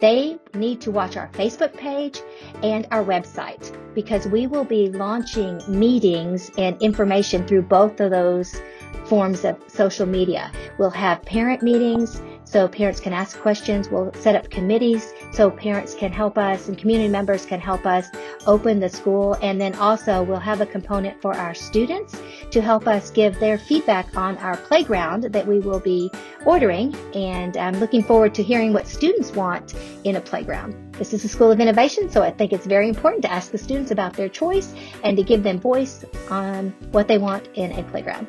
they need to watch our Facebook page and our website because we will be launching meetings and information through both of those forms of social media. We'll have parent meetings so parents can ask questions. We'll set up committees so parents can help us and community members can help us open the school. And then also we'll have a component for our students to help us give their feedback on our playground that we will be ordering. And I'm looking forward to hearing what students want in a playground. This is a school of innovation, so I think it's very important to ask the students about their choice and to give them voice on what they want in a playground.